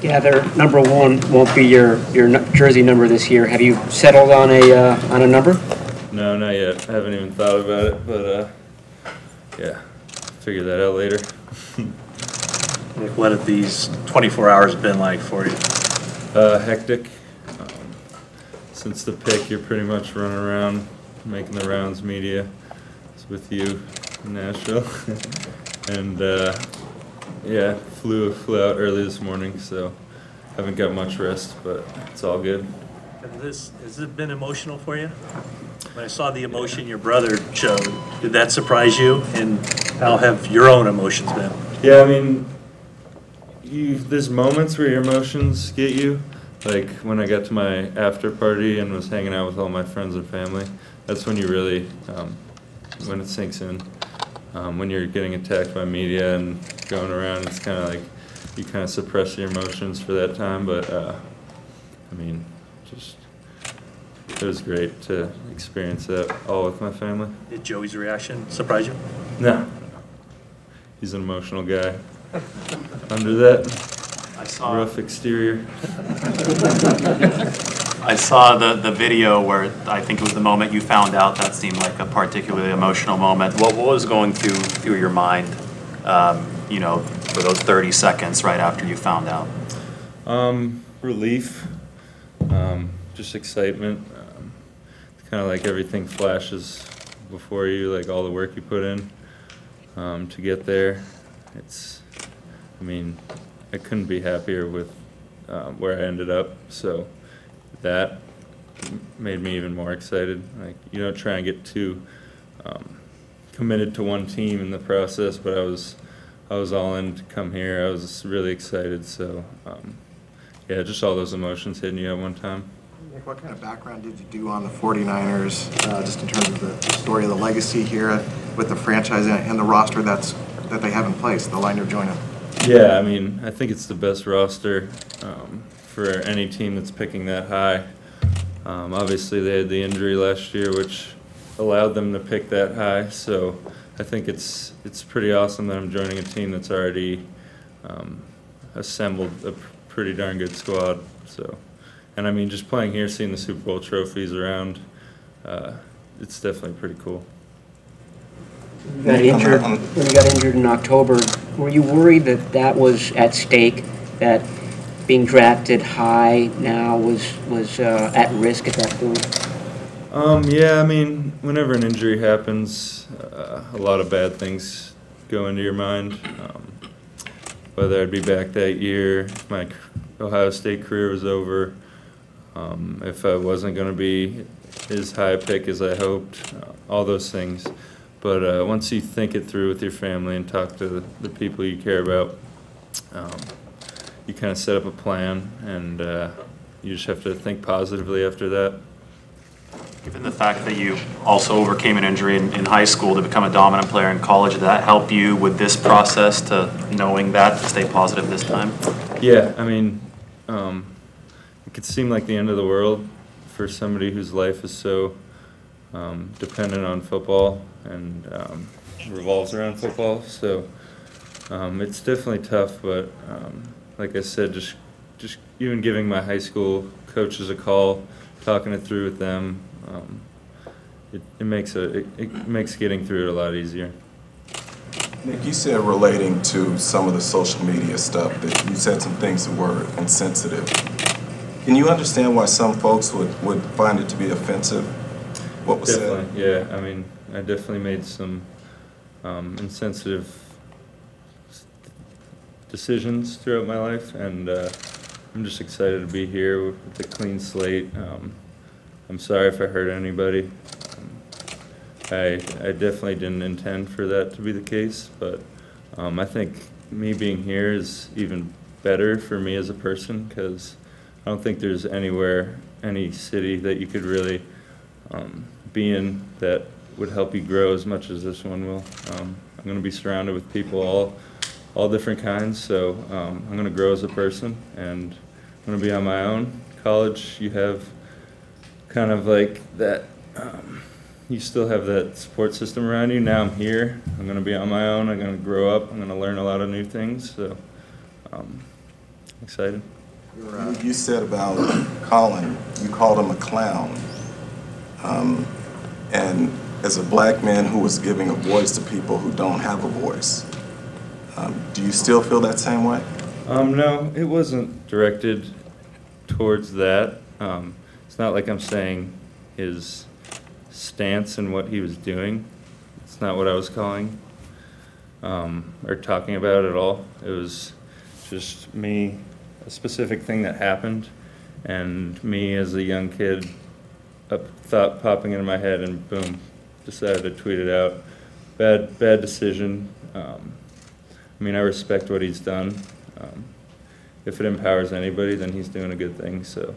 gather number one won't be your, your jersey number this year. Have you settled on a, uh, on a number? No, not yet. I haven't even thought about it, but uh, yeah, figure that out later. Nick, what have these 24 hours been like for you? Uh, hectic. Um, since the pick, you're pretty much running around making the rounds media. It's with you in Nashville, and uh, yeah, flew flew out early this morning, so haven't got much rest, but it's all good. Has this, has it been emotional for you? When I saw the emotion your brother showed, did that surprise you? And how have your own emotions been? Yeah, I mean, you there's moments where your emotions get you. Like when I got to my after party and was hanging out with all my friends and family. That's when you really, um, when it sinks in. Um, when you're getting attacked by media and going around, it's kind of like you kind of suppress your emotions for that time. But uh, I mean, just it was great to experience that all with my family. Did Joey's reaction surprise you? No, he's an emotional guy. Under that rough exterior. I saw the, the video where I think it was the moment you found out, that seemed like a particularly emotional moment. What, what was going through, through your mind, um, you know, for those 30 seconds right after you found out? Um, relief, um, just excitement. Um, kind of like everything flashes before you, like all the work you put in um, to get there. It's, I mean, I couldn't be happier with um, where I ended up. So that made me even more excited. Like you don't try and get too um, committed to one team in the process, but I was I was all in to come here. I was really excited. So um, yeah, just all those emotions hitting you at one time. Nick, what kind of background did you do on the 49ers, uh, just in terms of the story of the legacy here with the franchise and and the roster that's, that they have in place, the line you're joining? Yeah, I mean, I think it's the best roster um, for any team that's picking that high. Um, obviously, they had the injury last year, which allowed them to pick that high. So I think it's it's pretty awesome that I'm joining a team that's already um, assembled a pretty darn good squad. So, and I mean, just playing here, seeing the Super Bowl trophies around, uh, it's definitely pretty cool. You got injured, when you got injured in October, were you worried that that was at stake? That being drafted high now was, was uh, at risk at that point? Um, yeah, I mean, whenever an injury happens, uh, a lot of bad things go into your mind. Um, whether I'd be back that year, my Ohio State career was over, um, if I wasn't going to be as high a pick as I hoped, uh, all those things. But uh, once you think it through with your family and talk to the, people you care about, um, you kind of set up a plan, and uh, you just have to think positively after that. Given the fact that you also overcame an injury in, in high school to become a dominant player in college, did that help you with this process to knowing that, to stay positive this time? Yeah, I mean, um, it could seem like the end of the world for somebody whose life is so um, dependent on football and um, revolves around football. So um, it's definitely tough, but um, like I said, just just even giving my high school coaches a call, talking it through with them, um, it, it makes a it, it makes getting through it a lot easier. Nick, you said relating to some of the social media stuff that you said some things that were insensitive. Can you understand why some folks would, would find it to be offensive? What was said? Definitely, yeah. I mean, I definitely made some um, insensitive decisions throughout my life, and uh, I'm just excited to be here with a clean slate. Um, I'm sorry if I hurt anybody. Um, I, I definitely didn't intend for that to be the case, but um, I think me being here is even better for me as a person because I don't think there's anywhere, any city that you could really um, be in that would help you grow as much as this one will. Um, I'm going to be surrounded with people all, all different kinds, so um, I'm going to grow as a person and I'm going to be on my own. College, you have kind of like that. Um, you still have that support system around you. Now I'm here. I'm going to be on my own. I'm going to grow up. I'm going to learn a lot of new things. So um, excited. You- said about Colin, you called him a clown. Um, And as a black man who was giving a voice to people who don't have a voice, um, do you still feel that same way? Um, no, it wasn't directed towards that. Um, it's not like I'm saying his stance and what he was doing. It's not what I was calling um, or talking about at all. It was just me, a specific thing that happened, and me as a young kid, a thought popping into my head, and boom, decided to tweet it out. Bad, bad decision. Um, I mean, I respect what he's done. Um, if it empowers anybody, then he's doing a good thing. So,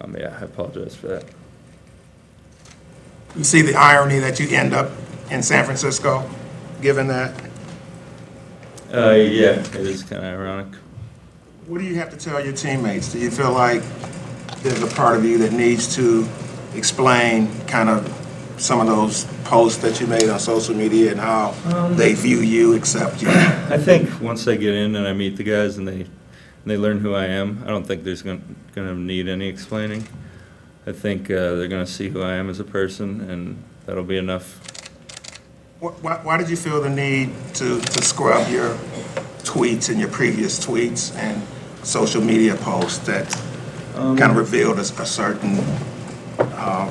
um, yeah, I apologize for that. You see the irony that you end up in San Francisco, given that? Uh, yeah, it is kind of ironic. What do you have to tell your teammates? Do you feel like there's a part of you that needs to explain kind of some of those posts that you made on social media and how they view you, accept you? I think once I get in and I meet the guys and they and they learn who I am, I don't think there's going to need any explaining. I think uh, they're going to see who I am as a person, and that'll be enough. Why, why did you feel the need to, to scrub your tweets and your previous tweets and social media posts that kind of revealed a, a certain um,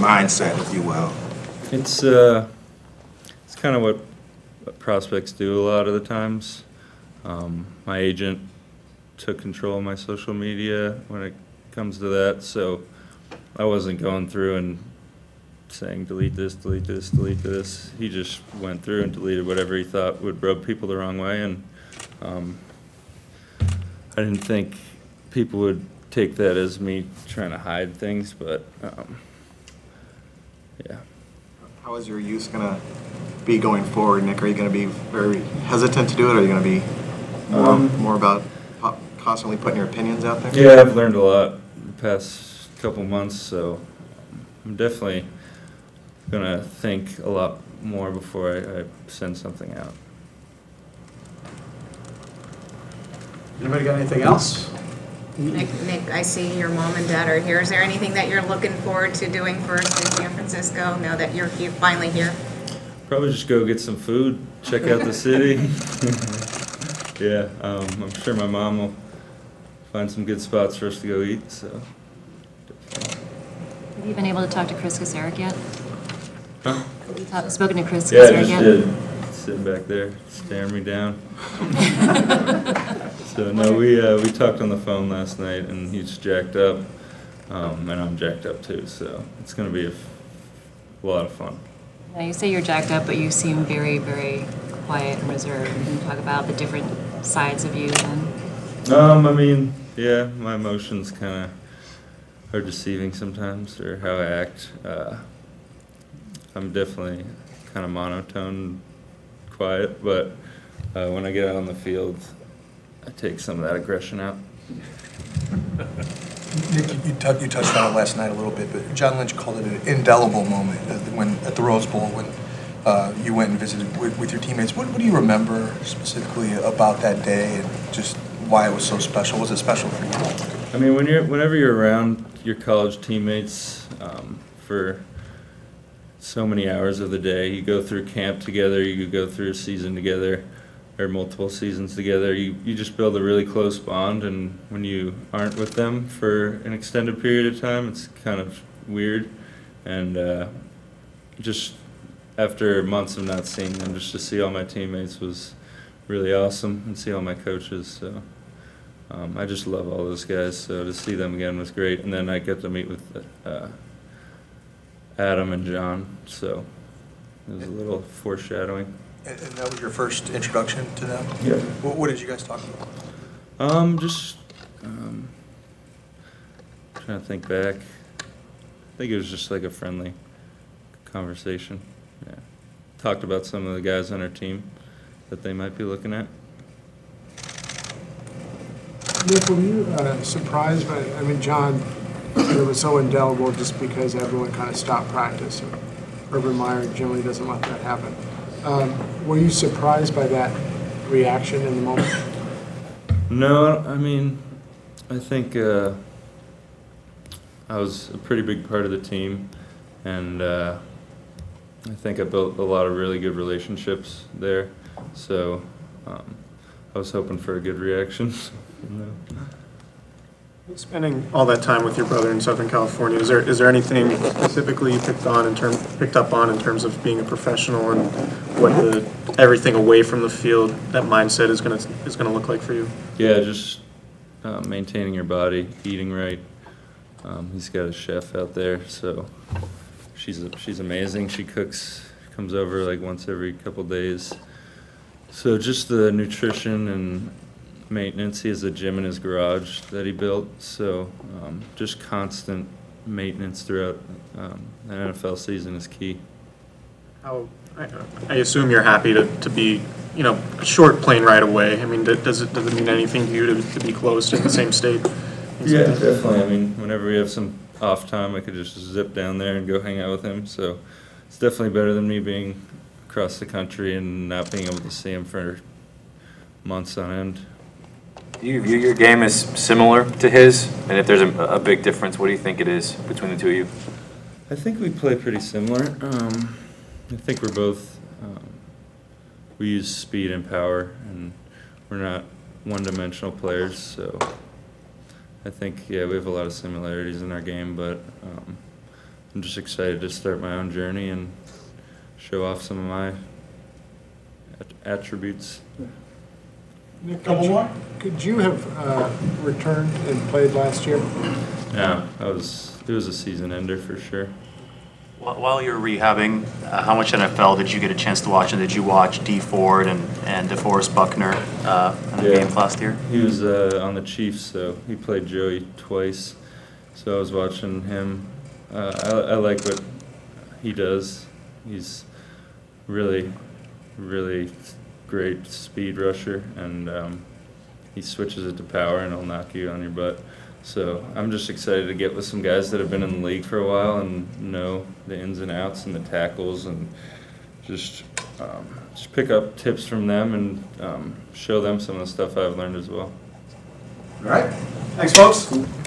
mindset, if you will? It's uh, it's kind of what, prospects do a lot of the times. Um, my agent took control of my social media when it comes to that, so I wasn't going through and saying delete this, delete this, delete this. He just went through and deleted whatever he thought would rub people the wrong way, and um, I didn't think people would take that as me trying to hide things, but um, yeah. How is your use gonna be going forward, Nick? Are you gonna be very hesitant to do it? or Are you gonna be more, Um, more about constantly putting your opinions out there? Yeah, I've learned a lot the past couple months, so I'm definitely gonna think a lot more before I, I send something out. Anybody got anything else? Nick, Nick, I see your mom and dad are here. Is there anything that you're looking forward to doing first in San Francisco now that you're here, finally here? Probably just go get some food, check out the city. yeah, um, I'm sure my mom will find some good spots for us to go eat. So, Have you been able to talk to Kris Kocurek yet? huh? Have you talked, spoken to Chris Yeah, I Kocurek just yet? did. Sitting back there, staring me down. So no, we uh, we talked on the phone last night, and he's jacked up, um, and I'm jacked up too. So it's gonna be a, f- a lot of fun. Now, you say you're jacked up, but you seem very, very quiet and reserved. Can you talk about the different sides of you then? Um, I mean, yeah, my emotions kind of are deceiving sometimes, or how I act. Uh, I'm definitely kind of monotone, quiet, but uh, when I get out on the field, I take some of that aggression out. Nick, you- you you touched on it last night a little bit, but John Lynch called it an indelible moment at the- when, at the Rose Bowl, when uh, you went and visited with with your teammates. What what do you remember specifically about that day and just why it was so special? Was it special for you? I mean, when you're, whenever you're around your college teammates um, for so many hours of the day, you go through camp together, you go through a season together, or multiple seasons together, you, you just build a really close bond. And when you aren't with them for an extended period of time, it's kind of weird. And uh, just after months of not seeing them, just to see all my teammates was really awesome, and see all my coaches. So. Um, I just love all those guys, so to see them again was great. And then I got to meet with uh, Adam and John, so it was a little foreshadowing. And and that was your first introduction to them? Yeah. What what did you guys talk about? Um, just um, trying to think back. I think it was just like a friendly conversation. Yeah, talked about some of the guys on our team that they might be looking at. Nick, were you uh, surprised by, I mean, John, it was so indelible just because everyone kind of stopped practice. and Urban Meyer generally doesn't let that happen. Um, Were you surprised by that reaction in the moment? No, I mean, I think uh, I was a pretty big part of the team, and uh, I think I built a lot of really good relationships there. So um, I was hoping for a good reaction. Spending all that time with your brother in Southern California, is there, is there anything specifically you picked on in term, picked up on in terms of being a professional and what the, everything away from the field, that mindset is gonna, is gonna look like for you? Yeah, just uh, maintaining your body, eating right. Um, he's got a chef out there, so she's she's amazing. She cooks, comes over like once every couple days. So just the nutrition and maintenance. He has a gym in his garage that he built, so um, just constant maintenance throughout um, the NFL season is key. How, I, I assume you're happy to, to be, you know, a short plane right away. I mean, does it, does it mean anything to you to, to be close in the same state? Yeah, definitely. I mean, whenever we have some off time, I could just zip down there and go hang out with him. So it's definitely better than me being across the country and not being able to see him for months on end. Do you view your game as similar to his? And if there's a, a big difference, what do you think it is between the two of you? I think we play pretty similar. Um, I think we're both, um, we use speed and power, and we're not one-dimensional players, so I think, yeah, we have a lot of similarities in our game, but um, I'm just excited to start my own journey and show off some of my at- attributes. Couple more? Could you have uh, returned and played last year? Yeah, I was, it was a season ender for sure. While while you're rehabbing, uh, how much NFL did you get a chance to watch? And did you watch D Ford and, and DeForest Buckner uh, in the Yeah. games last year? He was uh, on the Chiefs, so he played Joey twice. So I was watching him. Uh, I, I like what he does. He's really, really great speed rusher, and um, he switches it to power, and he'll knock you on your butt. So I'm just excited to get with some guys that have been in the league for a while and know the ins and outs and the tackles, and just um, just pick up tips from them and um, show them some of the stuff I've learned as well. All right, thanks, folks.